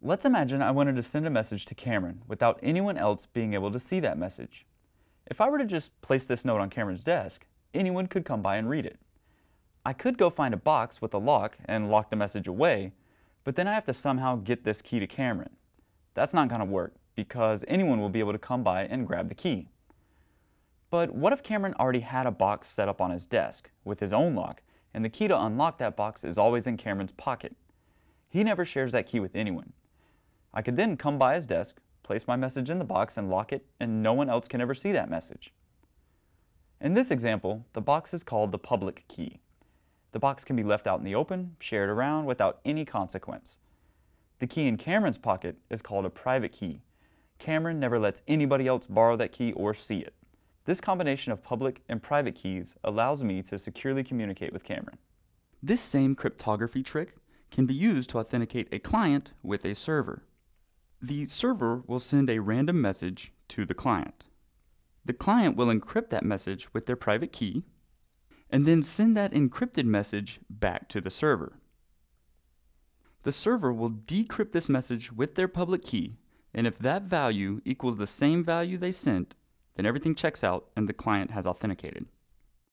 Let's imagine I wanted to send a message to Cameron without anyone else being able to see that message. If I were to just place this note on Cameron's desk, anyone could come by and read it. I could go find a box with a lock and lock the message away, but then I have to somehow get this key to Cameron. That's not going to work because anyone will be able to come by and grab the key. But what if Cameron already had a box set up on his desk with his own lock and the key to unlock that box is always in Cameron's pocket? He never shares that key with anyone. I could then come by his desk, place my message in the box and lock it, and no one else can ever see that message. In this example, the box is called the public key. The box can be left out in the open, shared around without any consequence. The key in Cameron's pocket is called a private key. Cameron never lets anybody else borrow that key or see it. This combination of public and private keys allows me to securely communicate with Cameron. This same cryptography trick can be used to authenticate a client with a server. The server will send a random message to the client. The client will encrypt that message with their private key and then send that encrypted message back to the server. The server will decrypt this message with their public key, and if that value equals the same value they sent, then everything checks out and the client has authenticated.